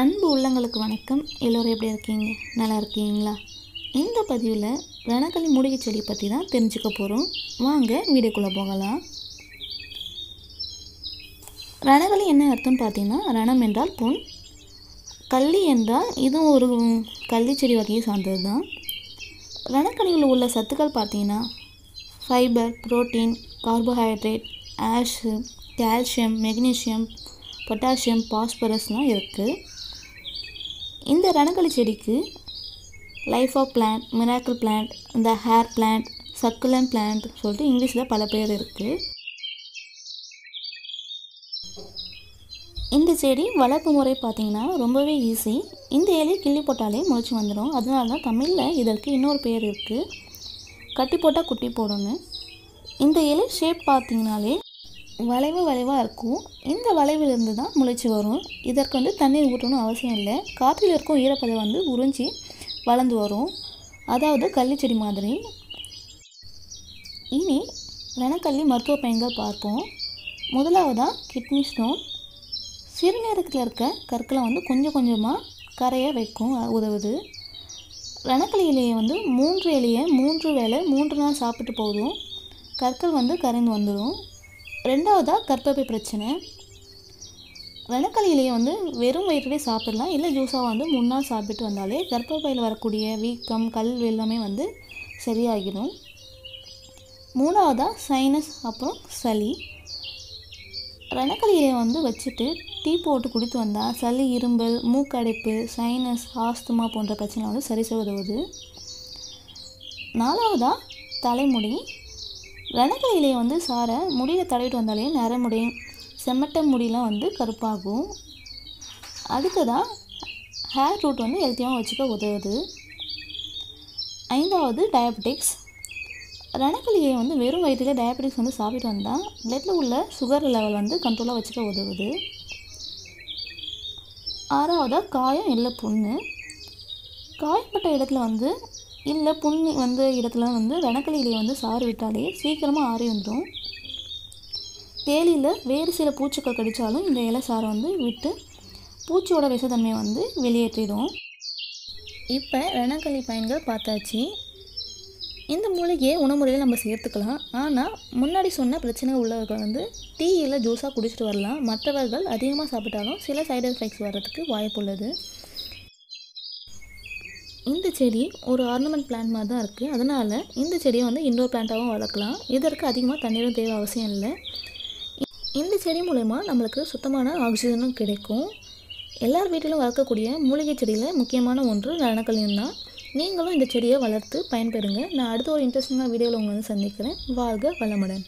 அன்பு உள்ளங்களுக்கு வணக்கம். எல்லோரும் எப்படி இருக்கீங்க? நல்லா இருக்கீங்களா? இந்த பதிவில் ரணக்கலி மூலிகை செடி பற்றி தான் தெரிஞ்சுக்க போகிறோம் வாங்க வீடியோக்குள்ளே போகலாம். ரணக்கலி என்ன அர்த்தம்னு பார்த்தீங்கன்னா ரணம் என்றால் பொன் கள்ளி என்றால் இதுவும் ஒரு கள்ளி செடி வகையை சார்ந்தது தான். ரணக்கனியில் உள்ள சத்துக்கள் பார்த்தீங்கன்னா fibre protein carbohydrate ash calcium magnesium potassium பாஸ்பரஸ்லாம் இருக்குது இந்த ரணங்களி செடிக்கு life of plant miracle plant இந்த ஹேர் பிளான்ட் சக்குலன் பிளான்ட் சொல்லிட்டு இங்கிலீஷில் பல பேர் இருக்குது இந்த செடி வளர்ப்பு முறை பார்த்திங்கன்னா ரொம்பவே ஈஸி இந்த இலையை கிள்ளி போட்டாலே முளைச்சி வந்துடும் அதனால தான் தமிழில் இதற்கு இன்னொரு பேர் இருக்குது கட்டி போட்டால் குட்டி போடணும் இந்த இலை ஷேப் பார்த்தீங்கனாலே வளைவு வளைவாக இருக்கும். இந்த வளைவிலிருந்து தான் முளைச்சி வரும். இதற்கு வந்து தண்ணீர் ஊற்றணும் அவசியம் இல்லை. காற்றில் இருக்கும் ஈரப்பதம் வந்து உறிஞ்சி வளர்ந்து வரும். அதாவது கள்ளிச்செடி மாதிரி. இனி வெனக்கல்லி மருத்துவ பயன்கள் பார்ப்போம். முதலாவதாக கிட்னி ஸ்டோன். சிறுநீரகத்தில் இருக்க கற்களை வந்து கொஞ்சம் கொஞ்சமாக கரைய வைக்கும் உதவுது. ரணக்களி இலையை வந்து மூன்று இலையை மூன்று வேளை மூன்று நாள் சாப்பிட்டு போதும். கற்கள் வந்து கரைந்து வந்துடும் ரெண்டாவதாக கர்ப்பப்பை பிரச்சனை. ரணக்களி வந்து வெறும் வயிற்றுலேயே சாப்பிடலாம். இல்லை ஜூஸாக வந்து மூணு நாள் சாப்பிட்டு வந்தாலே கர்ப்பப்பையில் வரக்கூடிய வீக்கம் கல் எல்லாமே வந்து சரியாகிடும். மூணாவதாக சைனஸ் அப்புறம் சளி. ரணக்களி வந்து வச்சுட்டு டீ போட்டு குடித்து வந்தால் சளி இரும்பல் மூக்கடைப்பு சைனஸ் ஆஸ்துமா போன்ற பிரச்சனை வந்து சரி செய்வது நாலாவதாக தலைமுடி. ரணக்களி இலையை வந்து சார முடியில் தடவிட்டு வந்தாலே நரமுடி செம்மட்ட முடியெலாம் வந்து கருப்பாகும். அடுத்ததாக ஹேர் ரூட் வந்து ஹெல்த்தியாக வச்சுக்க உதவுது. ஐந்தாவது டயபெட்டிக்ஸ் ரணக்களியை வந்து வெறும் வயிற்றில் டயபெட்டிக்ஸ் வந்து சாப்பிட்டு வந்தால் பிளட்டில் உள்ள சுகர் லெவல் வந்து கண்ட்ரோலாக வச்சுக்க உதவுது. ஆறாவதாக காயம் இல்லை புண்ணு. காயப்பட்ட இடத்துல வந்து இல்லை புண்ணி வந்த இடத்துல வந்து ரணக்களி வந்து சாறு விட்டாலே சீக்கிரமாக ஆறி வந்துடும் தேலியில் வேறு சில பூச்சிக்கள் கடித்தாலும் இந்த இலை சாறை வந்து விட்டு பூச்சியோட விஷத்தன்மையை வந்து வெளியேற்றிடும். இப்போ ரணக்களி பயன்கள் பார்த்தாச்சு. இந்த மூலிகையை உணவுமுறையில் நம்ம சேர்த்துக்கலாம். ஆனால் முன்னாடி சொன்ன பிரச்சனை உள்ளவர்கள் வந்து டீ இல்லை ஜூஸாக குடிச்சிட்டு வரலாம். மற்றவர்கள் அதிகமாக சாப்பிட்டாலும் சில சைடு எஃபெக்ட்ஸ் வர்றதுக்கு வாய்ப்புள்ளது இந்த செடி ஒரு ஆர்னமெண்ட் பிளான்ட் மாதிரி தான் இருக்குது அதனால் இந்த செடியை வந்து இன்டோர் பிளான்ட்டாகவும் வளர்க்கலாம். இதற்கு அதிகமாக தண்ணீரும் தேவை அவசியம் இல்லை. இந்த செடி மூலயமா நம்மளுக்கு சுத்தமான ஆக்சிஜனும் கிடைக்கும். எல்லார் வீட்டிலும் வளர்க்கக்கூடிய மூலிகை செடியில் முக்கியமான ஒன்று ரணக்கல்லியம் தான். நீங்களும் இந்த செடியை வளர்த்து பயன்பெறுங்க. நான் அடுத்த ஒரு இன்ட்ரெஸ்டிங்காக வீடியோவில் உங்களை வந்து சந்திக்கிறேன். வாழ்க வளமுடன்.